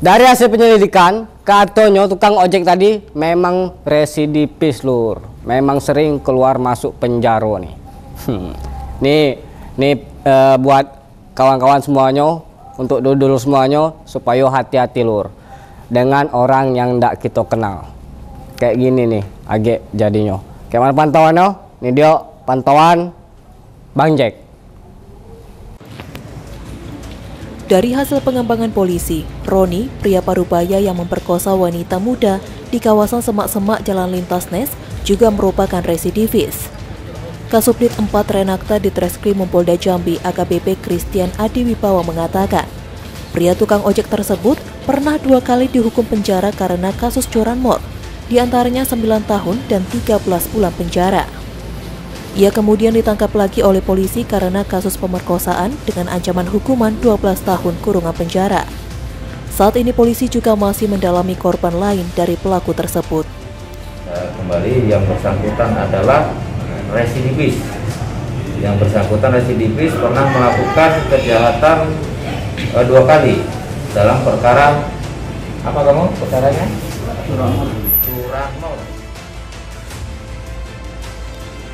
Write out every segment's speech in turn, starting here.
Dari hasil penyelidikan, katanya tukang ojek tadi memang residivis lur. Memang sering keluar masuk penjara nih. Hmm. Nih, nih uh, buat kawan-kawan semuanya, untuk dulu-dulu semuanya, supaya hati-hati lur. Dengan orang yang tidak kita kenal. Kayak gini nih, agak jadinya. Kayak mana pantauannya? Nih dia pantauan Bang Jack. Dari hasil pengembangan polisi, Roni, pria parubaya yang memperkosa wanita muda di kawasan semak-semak Jalan Lintas Nes, juga merupakan residivis. Kasubdit 4 Renakta di Treskrim Polda Jambi AKBP Christian Adi Wibawa mengatakan, pria tukang ojek tersebut pernah dua kali dihukum penjara karena kasus curanmor, di antaranya 9 tahun dan 13 bulan penjara. Ia kemudian ditangkap lagi oleh polisi karena kasus pemerkosaan dengan ancaman hukuman 12 tahun kurungan penjara. Saat ini polisi juga masih mendalami korban lain dari pelaku tersebut. Eh, kembali yang bersangkutan adalah residivis. Yang bersangkutan residivis pernah melakukan kejahatan uh, dua kali dalam perkara apa kamu perkaranya? Curanmor. Curanmor.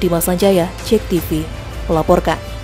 Dimas Sanjaya, Cek TV, melaporkan.